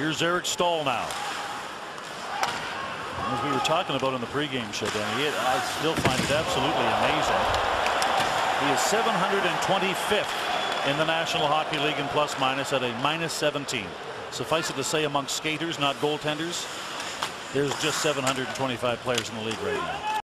Here's Eric Staal now. As we were talking about in the pregame show, Danny, I still find it absolutely amazing. He is 725th in the National Hockey League in plus minus at a minus 17. Suffice it to say among skaters, not goaltenders, there's just 725 players in the league right now.